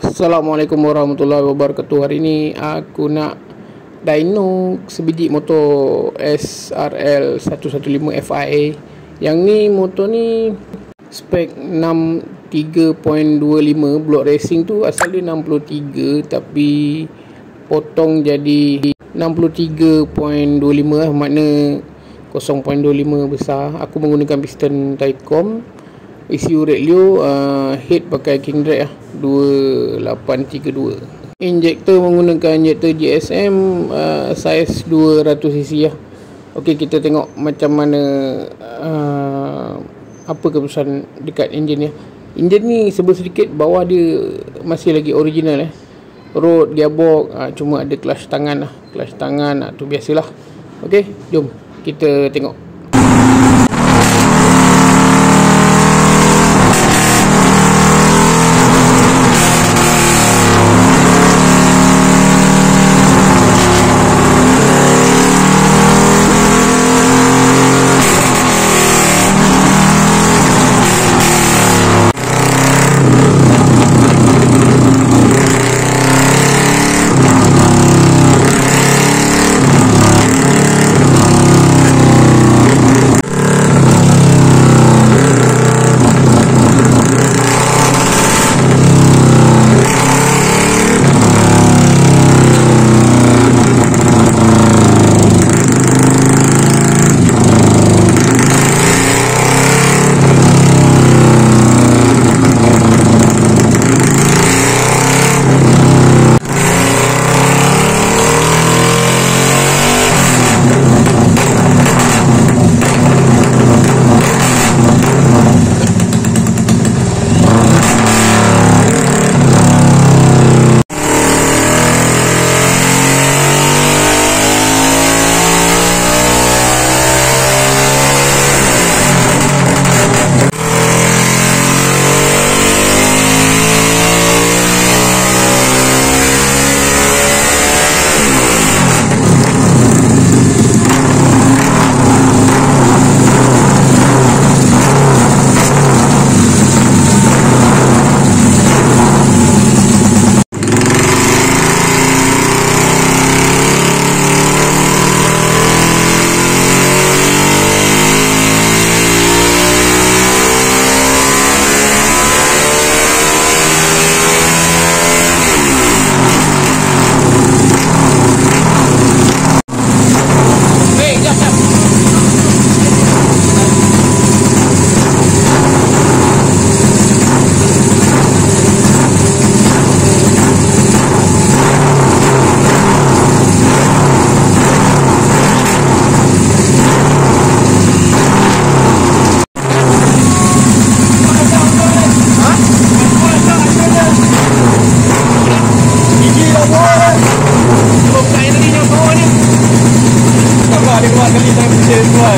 Assalamualaikum warahmatullahi wabarakatuh. Hari ni aku nak dyno sebiji motor SRL 115 FIA Yang ni motor ni spek 63.25 Block racing tu asal dia 63 Tapi potong jadi 63.25 lah. Makna 0.25 besar. Aku menggunakan piston Tycom ECU radio uh, head pakai King Drag lah. 2832 injektor menggunakan injektor GSM uh, saiz 200cc lah. Ok kita tengok macam mana uh, apa keputusan dekat enjin ni. Enjin ni sebut sedikit bawah dia masih lagi original eh. Road gearbox uh, cuma ada clutch tangan lah. Clutch tangan uh, tu biasalah ok jom kita tengok kami saya kerja keluar.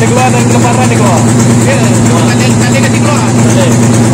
Kita keluar dan kemarahan dia keluar. Ya, ada Nanti, nanti kasi keluar. Okay.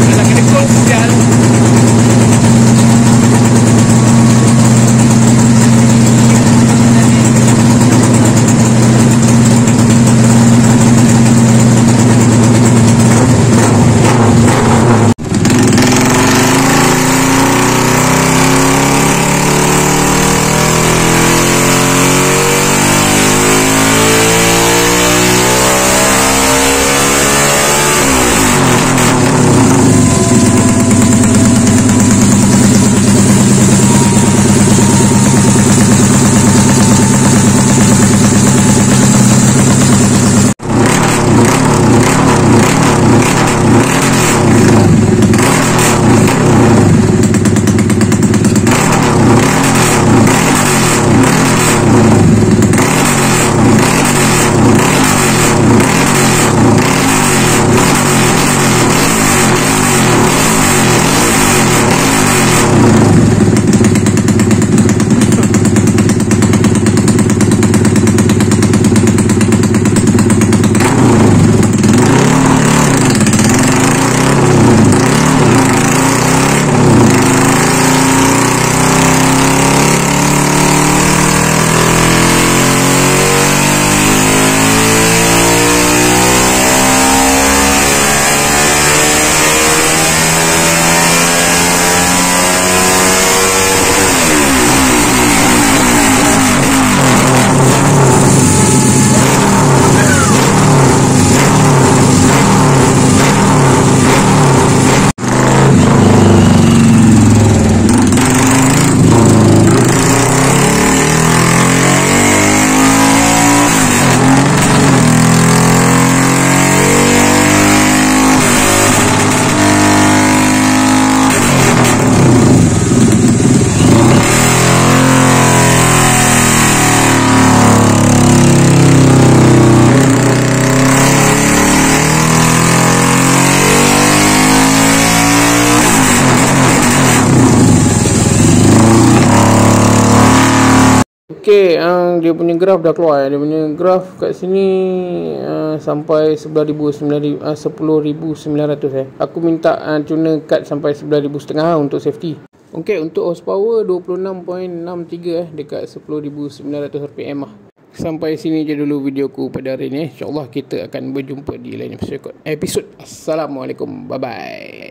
Okey, uh, dia punya graf dah keluar ya. Dia punya graf kat sini uh, sampai 11,900 uh, 10,900 eh. Aku minta uh, tuna cut sampai 11,500 untuk safety. Okey, untuk horsepower 26.63 eh dekat 10,900 rpm lah. Sampai sini je dulu videoku pada hari ni. InsyaAllah kita akan berjumpa di lain episode. Assalamualaikum. Bye-bye.